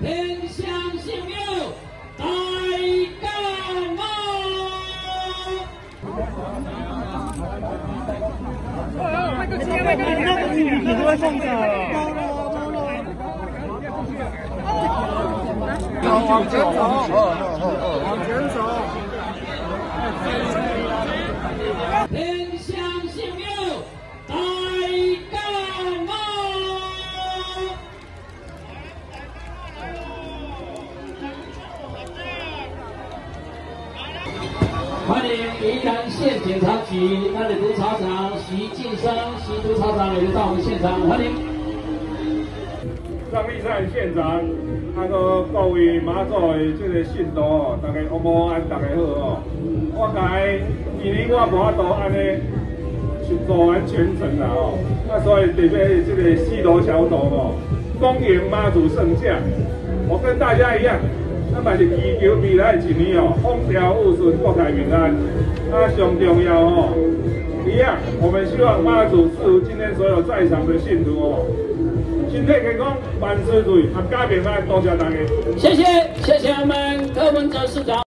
天祥圣庙大干妈。往前走，往前走。欢迎宜兰县检察局那里督察长徐晋生、徐督察长来到我们现场，欢迎。张立赛现场，啊个各位马祖的这个信徒哦，大家平安，大家好哦。我该今年我无法度安尼去做完全程啦哦，啊所以特别这个四路小道哦，恭迎妈祖圣驾。我跟大家一样，那么是祈求未来一年哦，风调雨顺，国泰民安。啊，上重要哦，一样，我们希望妈祖赐福今天所有在场的信徒哦。身体健康，万事如意，合家平安，多谢大家。谢谢，谢谢我们柯文哲市长。